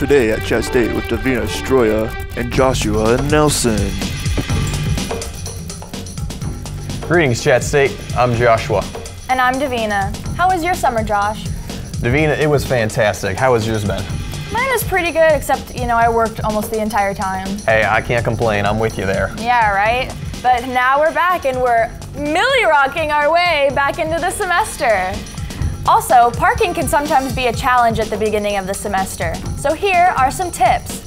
Today at Chatt State with Davina Stroya and Joshua Nelson. Greetings, Chatt State. I'm Joshua. And I'm Davina. How was your summer, Josh? Davina, it was fantastic. How has yours been? Mine was pretty good, except, you know, I worked almost the entire time. Hey, I can't complain. I'm with you there. Yeah, right? But now we're back and we're milly rocking our way back into the semester. Also, parking can sometimes be a challenge at the beginning of the semester. So here are some tips.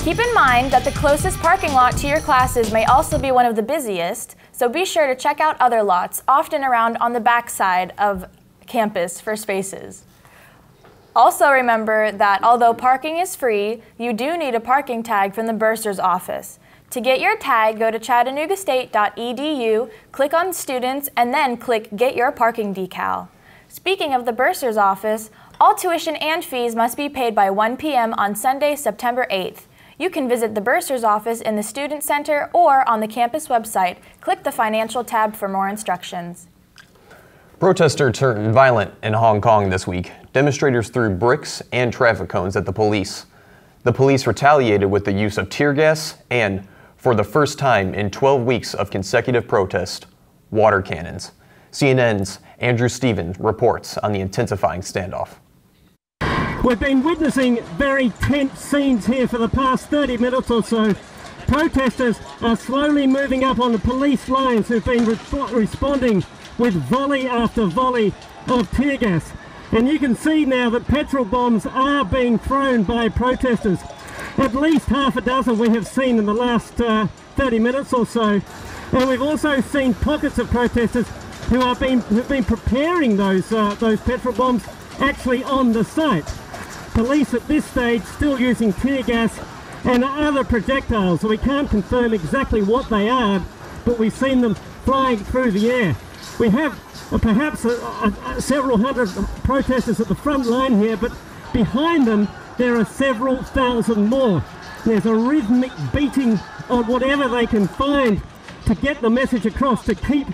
Keep in mind that the closest parking lot to your classes may also be one of the busiest, so be sure to check out other lots, often around on the back side of campus for spaces. Also remember that although parking is free, you do need a parking tag from the bursar's office. To get your tag, go to chattanoogastate.edu, click on Students, and then click Get Your Parking Decal. Speaking of the bursar's office, all tuition and fees must be paid by 1 p.m. on Sunday, September 8th. You can visit the bursar's office in the Student Center or on the campus website. Click the Financial tab for more instructions. Protesters turned violent in Hong Kong this week. Demonstrators threw bricks and traffic cones at the police. The police retaliated with the use of tear gas and, for the first time in 12 weeks of consecutive protest, water cannons. CNN's Andrew Stevens reports on the intensifying standoff. We've been witnessing very tense scenes here for the past 30 minutes or so. Protesters are slowly moving up on the police lines who've been re responding with volley after volley of tear gas. And you can see now that petrol bombs are being thrown by protesters. At least half a dozen we have seen in the last uh, 30 minutes or so. And we've also seen pockets of protesters who have been, who've been preparing those, uh, those petrol bombs actually on the site. Police at this stage still using tear gas and other projectiles, so we can't confirm exactly what they are, but we've seen them flying through the air. We have uh, perhaps a, a, a several hundred protesters at the front line here, but behind them there are several thousand more. There's a rhythmic beating on whatever they can find to get the message across, to keep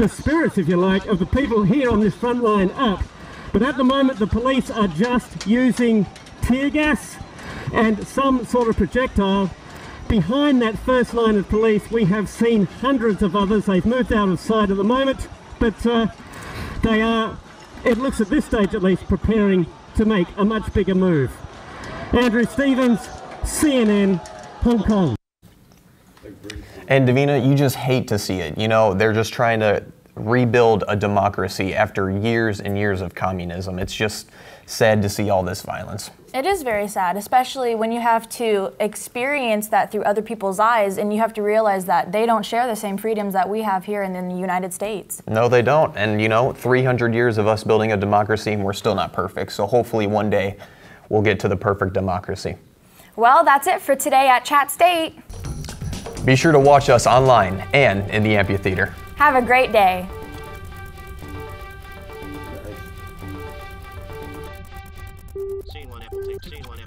the spirits, if you like, of the people here on this front line up. But at the moment the police are just using tear gas and some sort of projectile. Behind that first line of police we have seen hundreds of others. They've moved out of sight at the moment, but uh, they are, it looks at this stage at least, preparing to make a much bigger move. Andrew Stevens, CNN, Hong Kong. And Davina, you just hate to see it. You know, they're just trying to rebuild a democracy after years and years of communism. It's just sad to see all this violence. It is very sad, especially when you have to experience that through other people's eyes and you have to realize that they don't share the same freedoms that we have here in the United States. No, they don't. And you know, 300 years of us building a democracy and we're still not perfect. So hopefully one day we'll get to the perfect democracy. Well, that's it for today at Chatt State. Be sure to watch us online and in the amphitheater. Have a great day. Scene one, scene one.